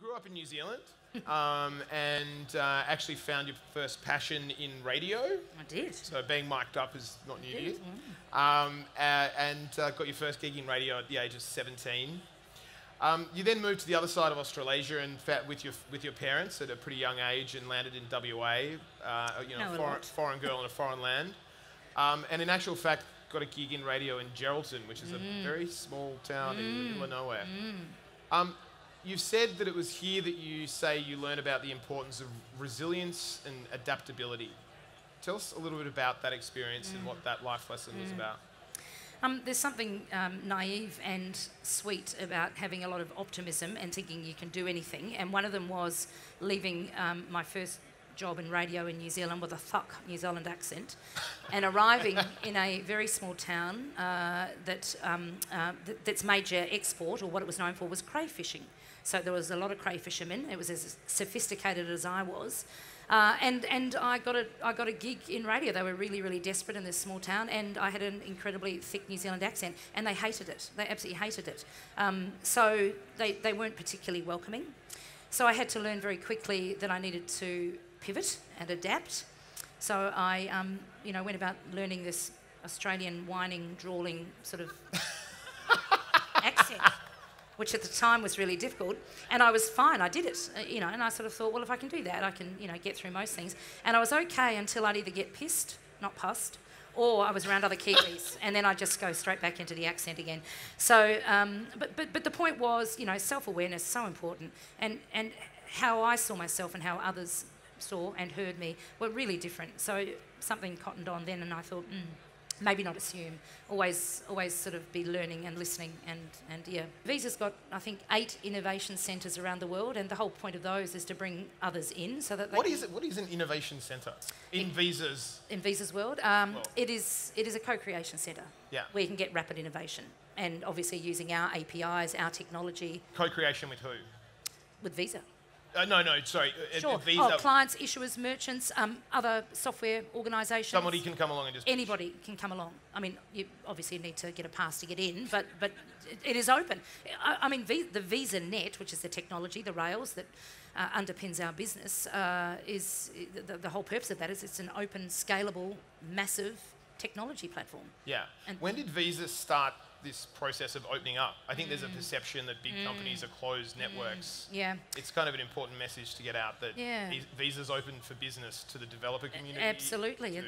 grew up in New Zealand um, and uh, actually found your first passion in radio. I did. So being mic'd up is not new to you. Um, uh, and uh, got your first gig in radio at the age of 17. Um, you then moved to the other side of Australasia and with your with your parents at a pretty young age and landed in WA. Uh, you know, a foreign, foreign girl in a foreign land. Um, and in actual fact, got a gig in radio in Geraldton, which is Mm. a very small town in the middle of nowhere. Um, you've said that it was here that you say you learn about the importance of resilience and adaptability. Tell us a little bit about that experience and Mm. what that life lesson was about. Um, there's something um, naive and sweet about having a lot of optimism and thinking you can do anything. And one of them was leaving um, my first job in radio in New Zealand with a thuck New Zealand accent and arriving in a very small town uh, that, um, uh, th- that's major export, or what it was known for, was crayfishing. So there was a lot of crayfishermen. It was as sophisticated as I was. Uh, and and I got a I got a gig in radio. They were really really desperate in this small town, and I had an incredibly thick New Zealand accent, and they hated it. They absolutely hated it. Um, so they they weren't particularly welcoming. So I had to learn very quickly that I needed to pivot and adapt. So I um, you know went about learning this Australian whining, drawling sort of which at the time was really difficult. And I was fine. I did it, uh, you know. And I sort of thought, well, if I can do that, I can, you know, get through most things. And I was okay until I'd either get pissed, not pussed, or I was around other Kiwis, and then I'd just go straight back into the accent again. So, um, but, but but the point was, you know, self-awareness so important, and and how I saw myself and how others saw and heard me were really different. So something cottoned on then, and I thought. Mm, maybe not assume. Always, always sort of be learning and listening, and and yeah. Visa's got I think eight innovation centres around the world, and the whole point of those is to bring others in, so that they What it? What is an innovation centre in visas? in Visa's world. Um, Well- it is it is a co-creation centre Yeah. where you can get rapid innovation, and obviously using our APIs, our technology Co-creation with who? with Visa. Uh, no, no, sorry. uh, uh, Sure. Visa. Oh, clients, issuers, merchants, um, other software organisations. Somebody can come along and just. anybody can come along. I mean, you obviously need to get a pass to get in, but but it, it is open. I, I mean, v, the Visa Net, which is the technology, the rails that uh, underpins our business, uh, is the, the whole purpose of that is it's an open, scalable, massive technology platform. Yeah. And- when did Visa start this process of opening up? I think there's a mm. perception that big mm. companies are closed mm. networks. Yeah. It's kind of an important message to get out that Yeah. Visa's open for business to the developer community. Absolutely.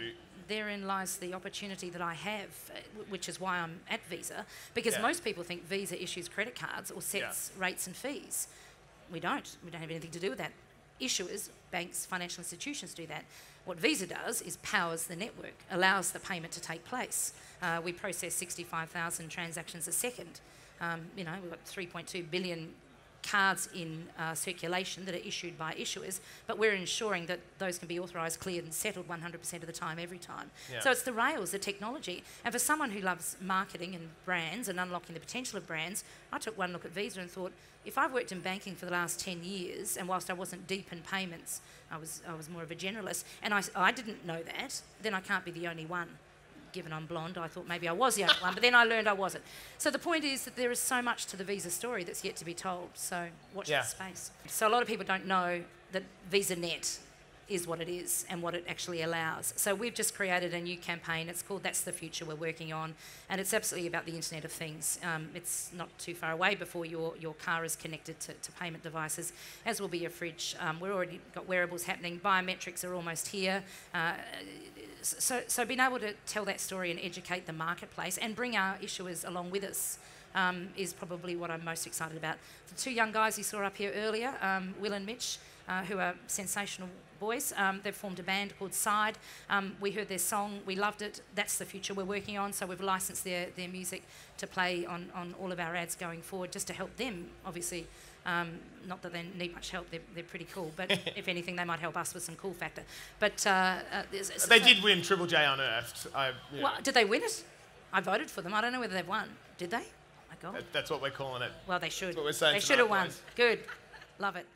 Therein lies the opportunity that I have, uh, which is why I'm at Visa, because Yeah. most people think Visa issues credit cards or sets rates and fees. We don't. We don't have anything to do with that. Issuers, banks, financial institutions do that. What Visa does is powers the network, allows the payment to take place. Uh, we process 65,000 transactions a second. Um, you know, we've got 3.2 billion cards in uh, circulation that are issued by issuers, but we're ensuring that those can be authorised, cleared, and settled 100% of the time, every time. Yeah. So it's the rails, the technology. And for someone who loves marketing and brands and unlocking the potential of brands, I took one look at Visa and thought, if I've worked in banking for the last 10 years, and whilst I wasn't deep in payments, I was, I was more of a generalist, and I, I didn't know that, then I can't be the only one given I'm blonde, I thought maybe I was the only one, but then I learned I wasn't. So the point is that there is so much to the Visa story that's yet to be told. So watch Yeah. the space. So a lot of people don't know that VisaNet is what it is and what it actually allows. So we've just created a new campaign. It's called That's the Future We're Working On, and it's absolutely about the Internet of Things. Um, it's not too far away before your, your car is connected to, to payment devices, as will be your fridge. Um, we've already got wearables happening. Biometrics are almost here. Uh, so, so being able to tell that story and educate the marketplace and bring our issuers along with us um, is probably what I'm most excited about. The two young guys you saw up here earlier, um, Will and Mitch, uh, who are sensational boys, um, they've formed a band called Side. Um, we heard their song, we loved it. That's the future we're working on. So we've licensed their, their music to play on, on all of our ads going forward, just to help them, obviously. Um, not that they need much help, they're, they're pretty cool, but if anything, they might help us with some cool factor. But uh, uh, They did win Triple J Unearthed. I, know, Well, did they win it? I voted for them. I don't know whether they've won. Did they? Oh my God. that- that's what we're calling it. Well, they should. what we're saying They should have won. Good. Love it.